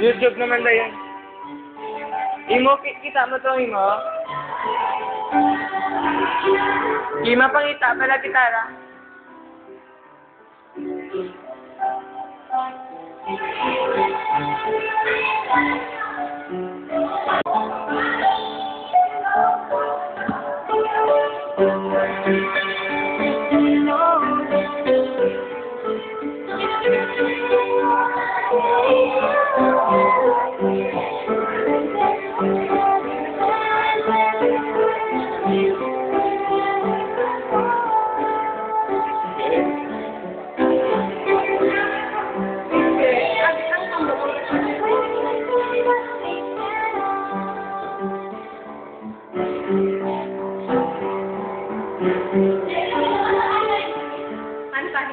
YouTube naman na yun. Imo, kita mo to, Imo? Imo, pangita pala kitara. Thank you. Love mo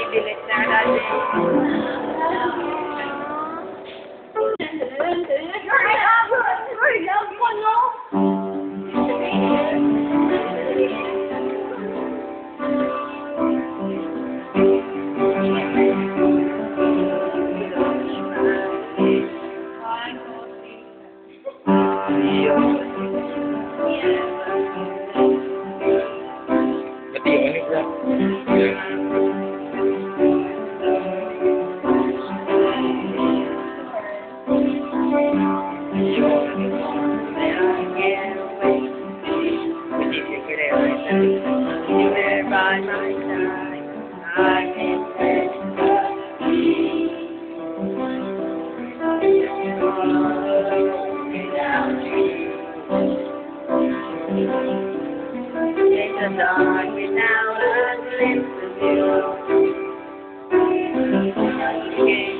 sa... Lucky village na natin. Pati yun, Love is like like a river that flows